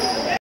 Thank you.